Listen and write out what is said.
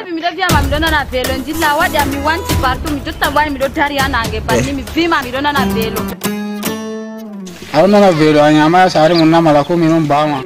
hivi mido vyama midona na velo njila waja mi wanti partu mido tabani bani eh. mi vima midona na velo Auna na velo anyama sari munna mala ko bama.